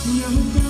วัย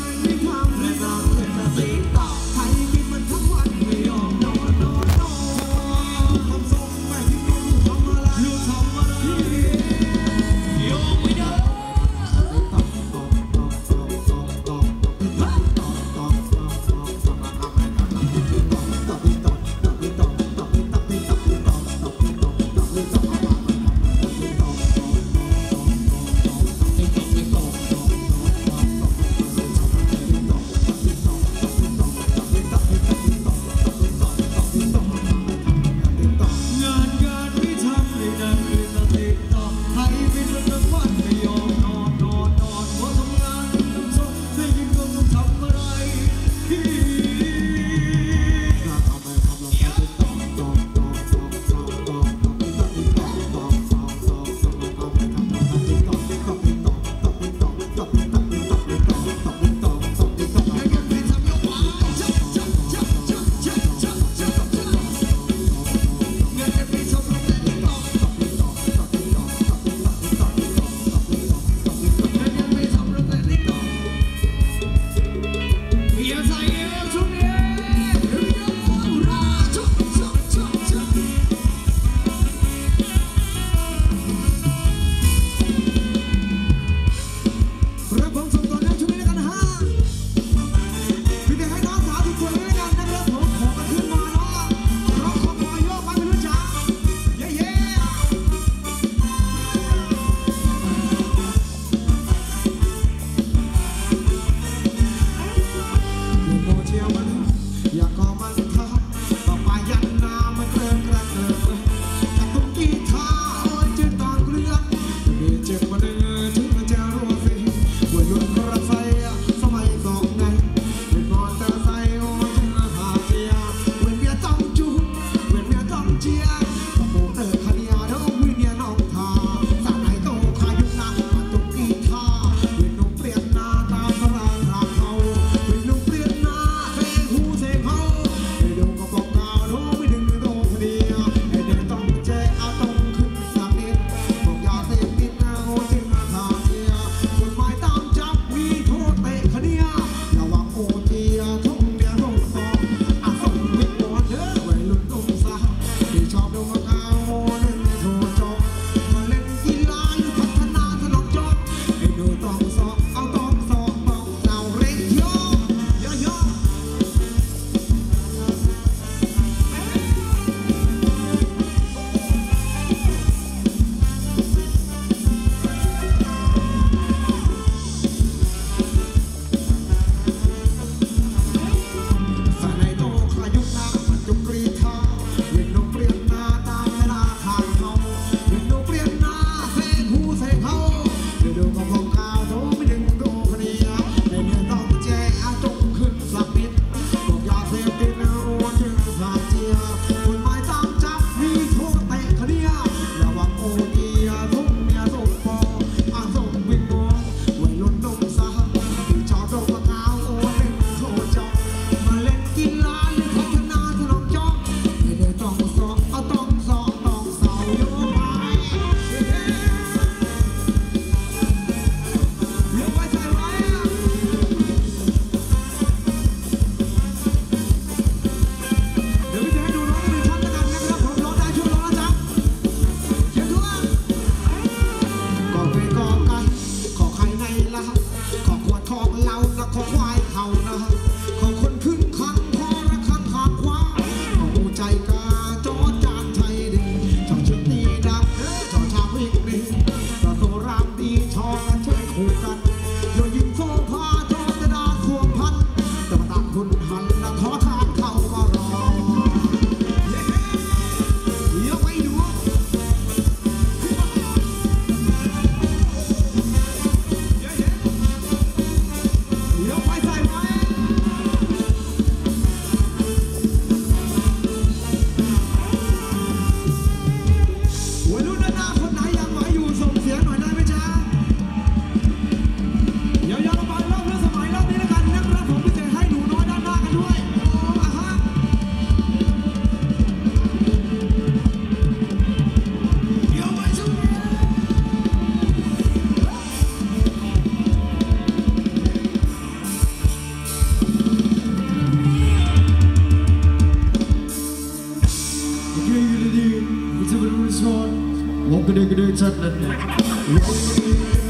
ด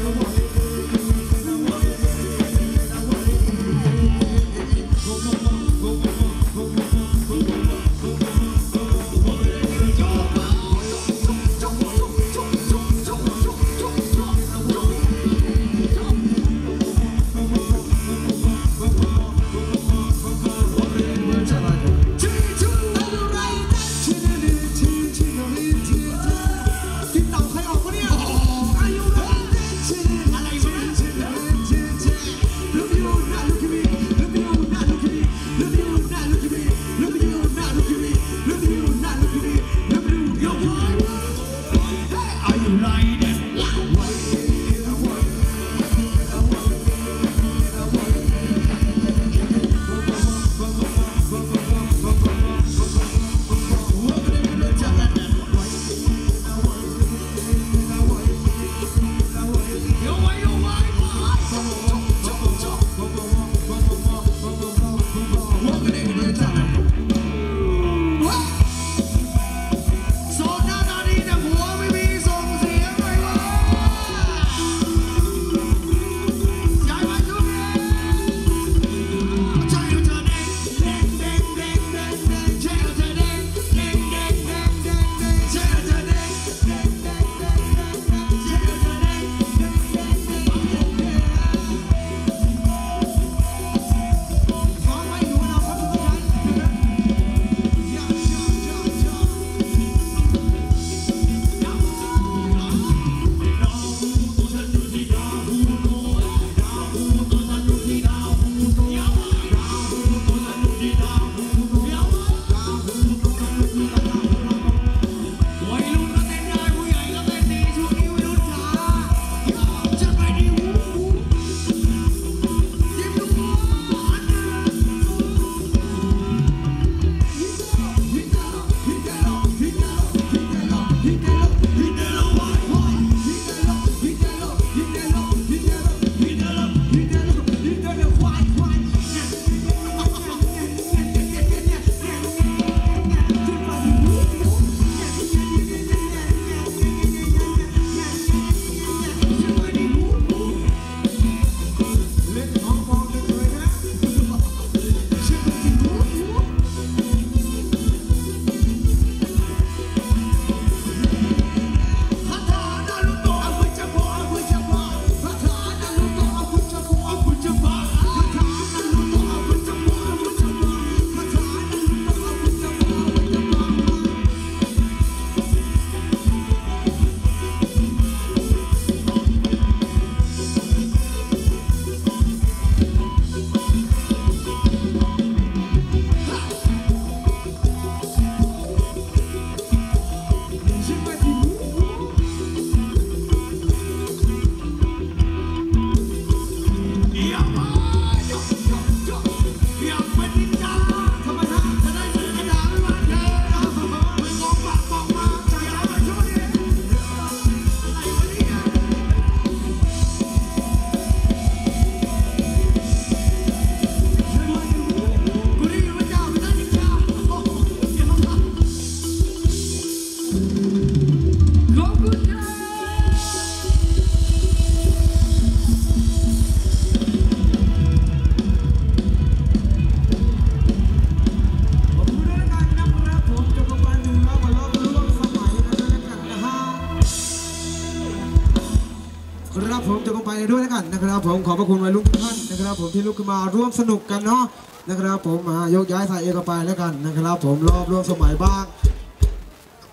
ผมขอบพระคุณวัยรุ่นทุกท่านนะครับ ผมที่ลุกขึ้นมาร่วมสนุกกันเนาะนะครับ ผมมายกย้ายสายเอกไปแล้วกันนะครับ ผมรอบร่วมสมัยบ้าง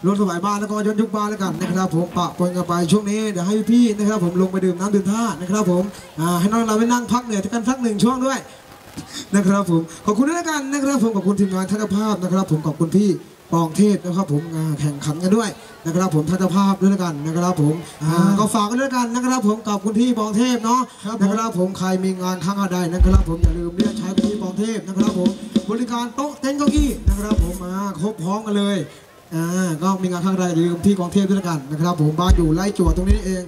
รถสมัยบ้านแล้วก็ย้อนยุคบ้านแล้วกันนะครับ ผมปะปนกันไปช่วงนี้เดี๋ยวให้พี่นะครับผมลงไปดื่มน้ำดื่มท่านะครับ ผมให้น้องเราไปนั่งพักเหนื่อยกันสักหนึ่งช่วงด้วยนะครับผมขอบคุณด้วยกันนะครับ ผมขอบคุณทีมงานทัศภาพนะครับ ผมขอบคุณพี่ ปองเทพนะครับผมอ่าแข่งขันกันด้วยนะครับผมทัศภาพด้วยแล้วกันนะครับผมอ่าก็ฝากกันด้วยกันนะครับผมกับคุณพี่ปองเทพเนาะนะครับผมใครมีงานข้างใดนะครับผมอย่าลืมเรียกใช้คุณพี่ปองเทพนะครับผมบริการโต๊ะเต็นท์เก้าอี้นะครับผมมาครบพร้อมกันเลยอ่าก็มีงานข้างใดอย่าลืมพี่กองเทพด้วยละกันนะครับ ผมบ้านอยู่ไล่จั่วตรงนี้นี่เอง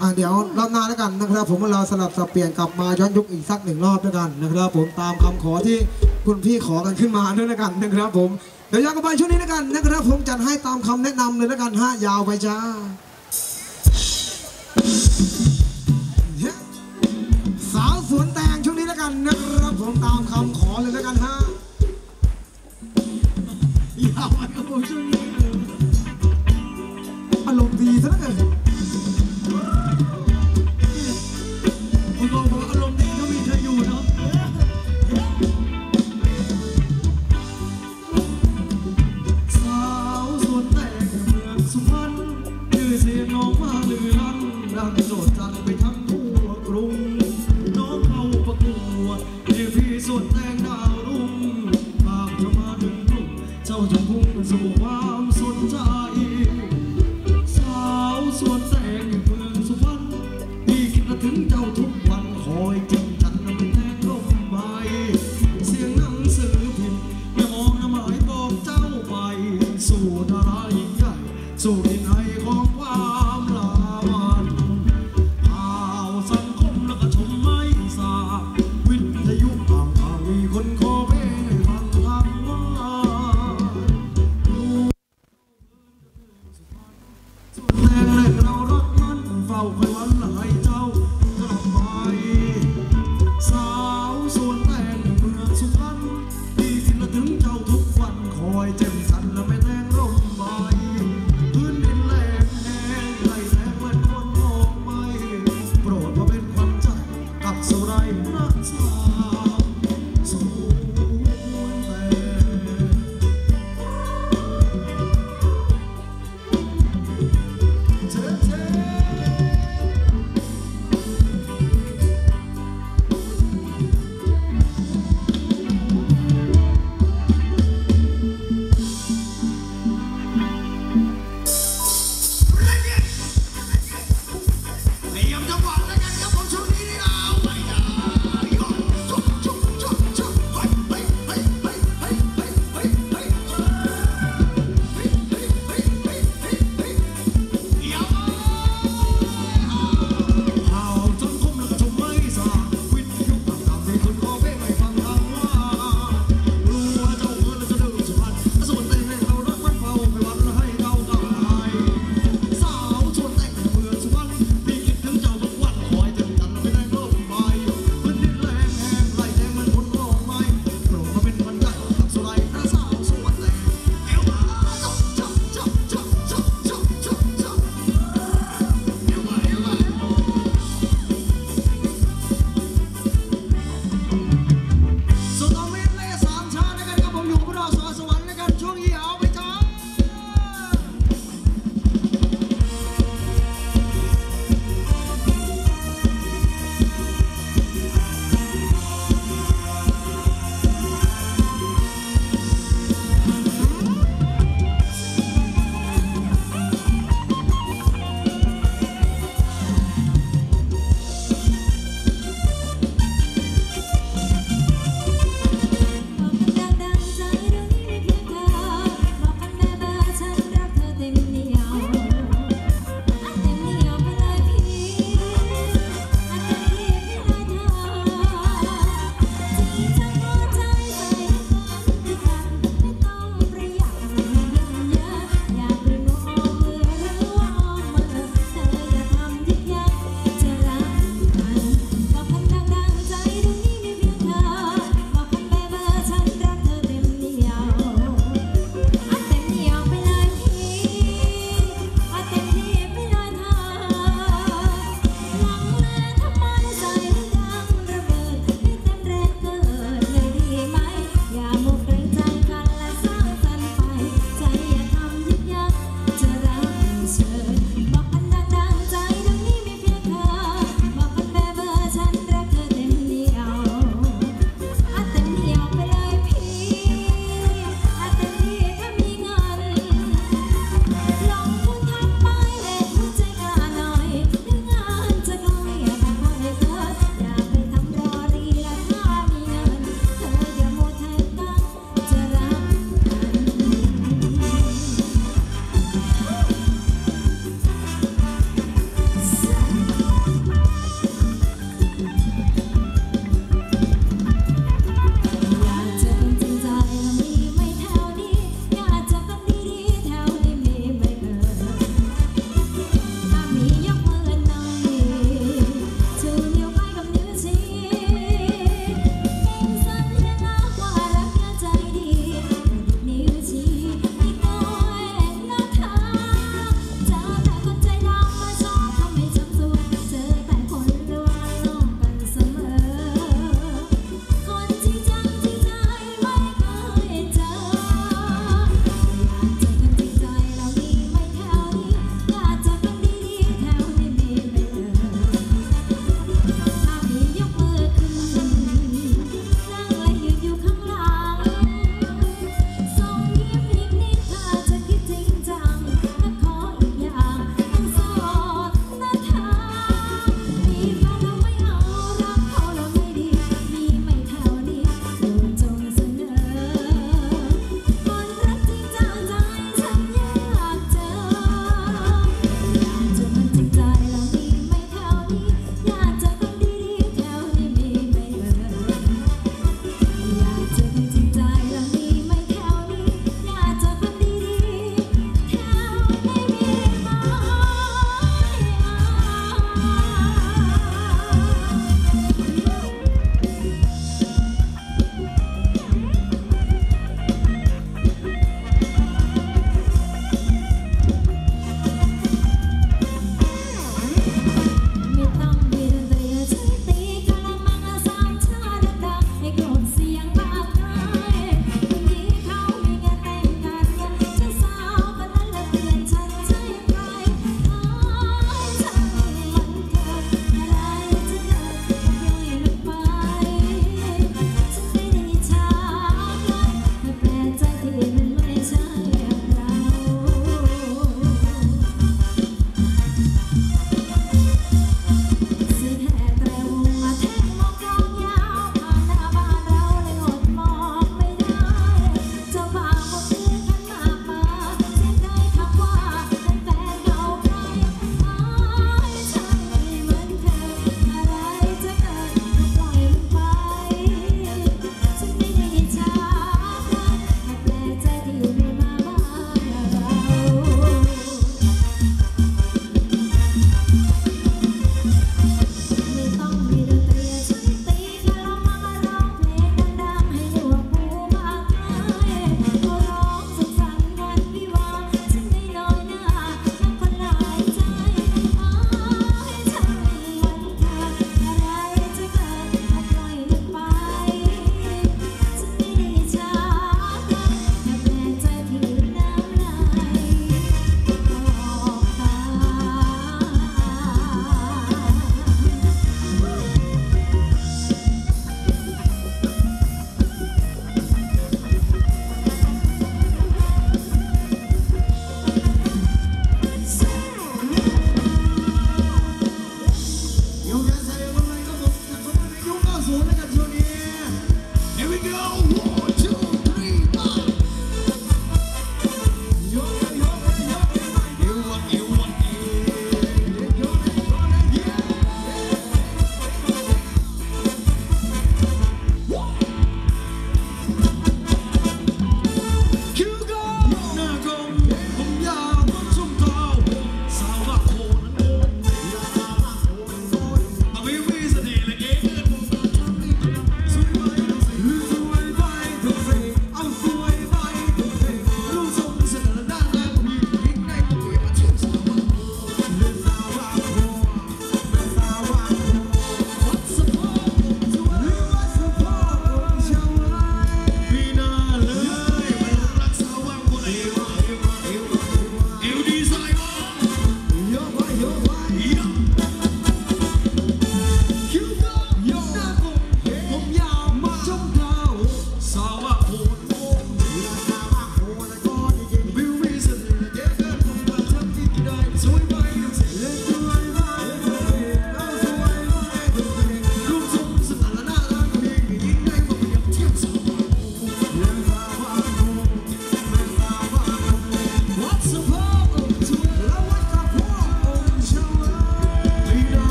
อ่าเดี๋ยวรอบหน้าแล้วกันนะครับ ผมเราสลับสับเปลี่ยนกลับมาย้อนยุคอีกสักหนึ่งรอบด้วยกันนะครับ ผมตามคำขอที่คุณพี่ขอกันขึ้นมาด้วยละกันนะครับผม เดี๋ยวยาอกลัไปช่วงนี้แล้วกันนะครับผมจัดให้ตามคำแนะนำเลยแล้วกันฮะยาวไปจ้าสาวสวนแตงช่วงนี้แล้วกันนะครับผมตามคำขอเลยแล้วกันฮะยาวไปครับช่วงนี้อารมณ์ดีซะแล้วกัน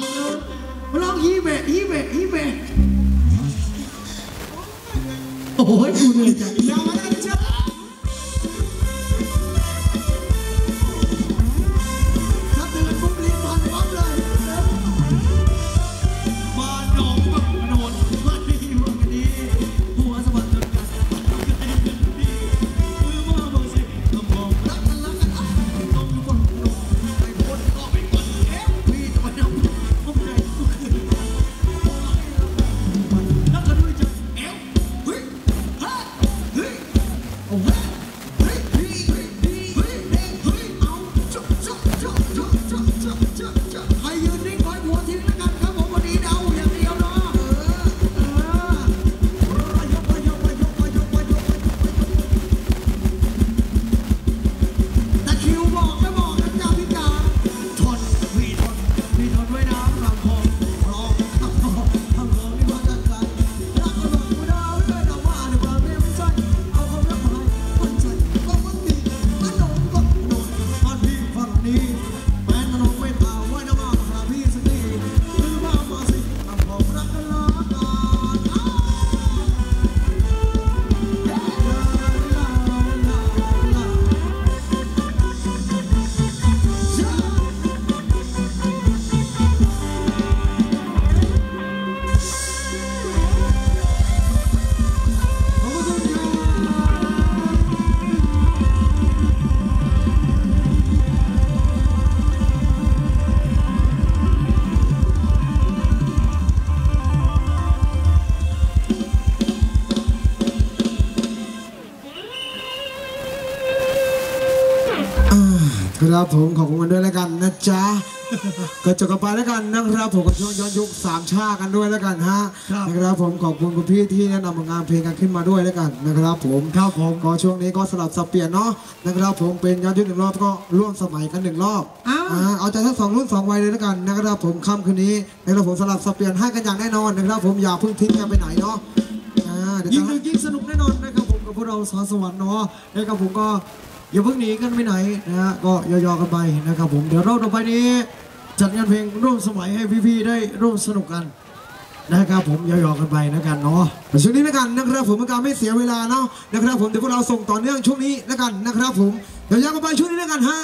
มาลองฮีเวฮีเวฮีเวโอ้ยกูเลยจ้ะ ครับผมขอบคุณกันด้วยแล้วกันนะจ๊ะก็จบกันไปแล้วกันนะครับผมกับช่วงย้อนยุคสามชากันด้วยแล้วกันฮะครับนะครับผมขอบคุณคุณพี่ที่แนะนำงานเพลงกันขึ้นมาด้วยแล้วกันนะครับผมครับผมก็ช่วงนี้ก็สลับสับเปลี่ยนเนาะนะครับผมเป็นย้อนยุคหนึ่งรอบก็ร่วมสมัยกันหนึ่งรอบอ้าวอ่าเอาใจทั้งสองรุ่นสองวัยเลยแล้วกันนะครับผมค่ำคืนนี้นะครับผมสลับสับเปลี่ยนให้กันอย่างแน่นอนนะครับผมอย่าเพิ่งทิ้งกันไปไหนเนาะอ่าเดี๋ยวยิ่งจะดึกยิ่งสนุกแน่นอนนะครับผมกับพวกเราสอนสวรรค์เนาะนะครับผมก็ อย่าเพิ่งหนีกันไปไหนนะฮะก็ย่อๆกันไปนะครับผมเดี๋ยวเราต่อไปนี้ จัดงานเพลงร่วมสมัยให้พี่ๆได้ร่วมสนุกกันนะครับผมย่อๆกันไปนะกันเนาะแต่ช่วงนี้นะกันนะครับผมเป็นการไม่เสียเวลาเนาะนะครับผมเดี๋ยวพวกเราส่งต่อเนื่องช่วงนี้นะกันนะครับผมเดี๋ยวยาวกันไปช่วงนี้นะกันฮะ